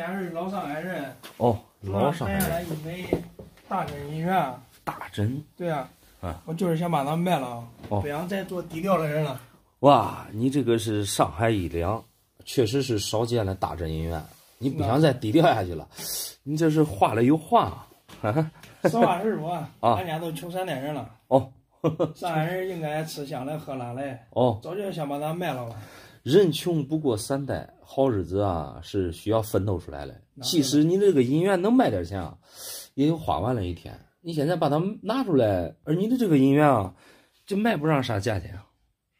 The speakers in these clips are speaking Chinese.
家是老上海人，哦，老上海传下来人，一枚大真银元。大真对啊，啊我就是想把它卖了，哦不想再做低调的人了。哇，你这个是上海一两，确实是少见的大真银元。你不想再低调下去了，你这是话里有话啊！实话实说，啊俺家都穷三代人了。哦，上海人应该吃香的喝辣的，哦，早就想把它卖了了。人穷不过三代，好日子啊是需要奋斗出来的。即使你这个银元能卖点钱啊，也有花完了一天。你现在把它拿出来，而你的这个银元啊，就卖不上啥价钱啊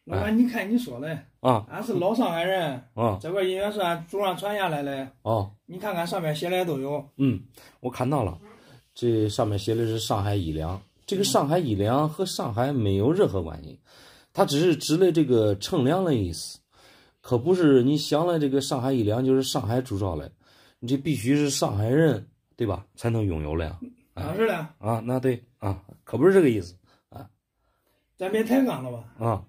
老板，你看你说的，啊俺是老上海人，啊这块银元是俺祖上传下来的。哦，你看看上面写的都有。嗯，我看到了，这上面写的是上海一两。这个上海一两和上海没有任何关系，它只是指的这个称量的意思，可不是你想的这个上海一两就是上海铸造的，你这必须是上海人对吧才能拥有的呀。啊是的？啊，那对啊，可不是这个意思啊咱别抬杠了吧？啊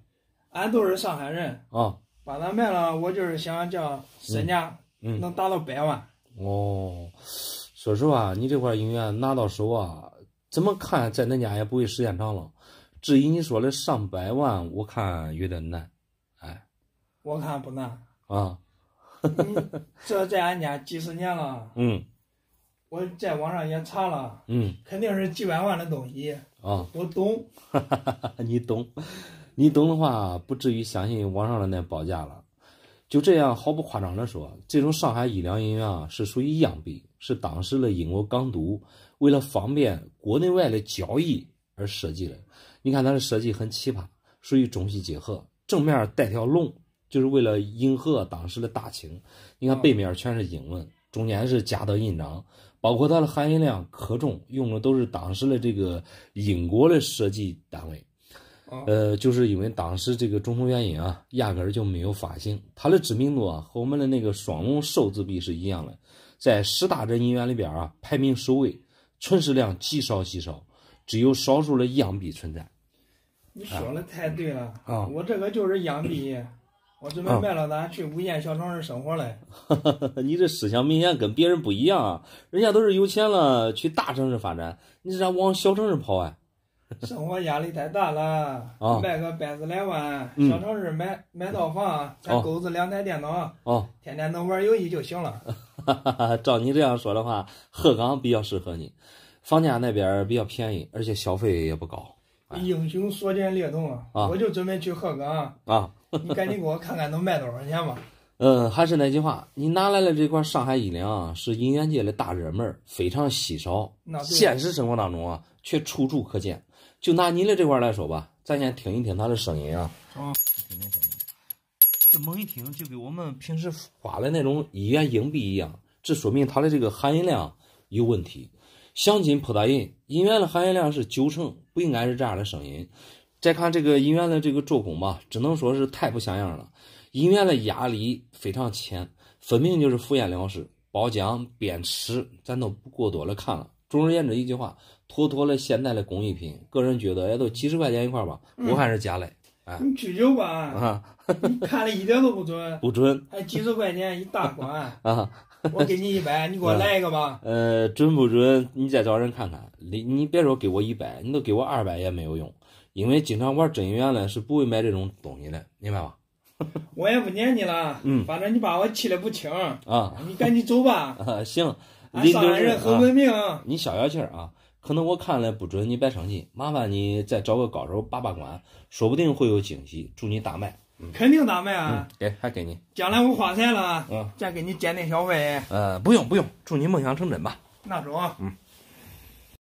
俺都是上海人，啊把它卖了，我就是想叫身价嗯能达到百万。哦，说实话，你这块银元拿到手啊，怎么看在恁家也不会时间长了。至于你说的上百万，我看有点难，哎我看不难，啊，你这在俺家几十年了，嗯我在网上也查了，嗯肯定是几百万的东西，啊，我懂。你懂，你懂的话，不至于相信网上的那报价了。就这样，毫不夸张的说，这种上海医疗银元啊，是属于央币，是当时的英国港督为了方便国内外的交易而设计的。你看它的设计很奇葩，属于中西结合，正面带条龙，就是为了迎合当时的大清。你看背面全是英文，中间是嘉德印章，包括它的含银量、克重用的都是当时的这个英国的设计单位。啊，呃，就是因为当时这个种种原因啊，压根儿就没有发行。它的知名度啊，和我们的那个双龙寿字币是一样的，在十大真银元里边啊，排名首位，存世量极少极少，只有少数的样币存在。你说的太对了啊我这个就是样币，我准备啊卖了咱去五线小城市生活嘞。你这思想明显跟别人不一样啊，人家都是有钱了去大城市发展，你这咋往小城市跑啊？生活压力太大了，啊卖个百十来万，嗯小城市买买套房，才哦购置两台电脑，哦，天天能玩游戏就行了。哈哈哈，照你这样说的话，鹤岗比较适合你，房价那边比较便宜，而且消费也不高英雄所见略同啊！啊我就准备去鹤岗，啊。你赶紧给我看看能卖多少钱吧。嗯，还是那句话，你拿来了这块上海一两啊，是银元界的大热门，非常稀少。那对现实生活当中啊，却处处可见。就拿你的这块来说吧，咱先听一听它的声音啊。啊，听听声音，这猛一听就跟我们平时花的那种一元硬币一样，这说明它的这个含银量有问题。镶金破大银，银元的含银量是九成，不应该是这样的声音。再看这个银元的这个做工吧，只能说是太不像样了。银元的压力非常浅，分明就是敷衍了事，包浆边吃，咱都不过多的看了。总而言之一句话，妥妥的现代的工艺品。个人觉得也都几十块钱一块吧，我看是假的你去酒吧，啊，你看的一点都不准，不准还几十块钱一大管，啊。我给你一百，你给我来一个吧。呃，准不准？你再找人看看。你你别说给我一百，你都给我二百也没有用，因为经常玩真银元的是不会买这种东西的，明白吧？我也不撵你了，嗯反正你把我气的不轻，啊你赶紧走吧。啊，行，上海人很文明，你消消气儿啊。可能我看了不准，你别生气，麻烦你再找个高手把把关，说不定会有惊喜。祝你大卖。肯定大卖嗯啊！，给还给你。将来我发财了，嗯再给你鉴定消费。呃，不用不用，祝你梦想成真吧。那中。嗯